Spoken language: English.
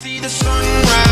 See the sunrise.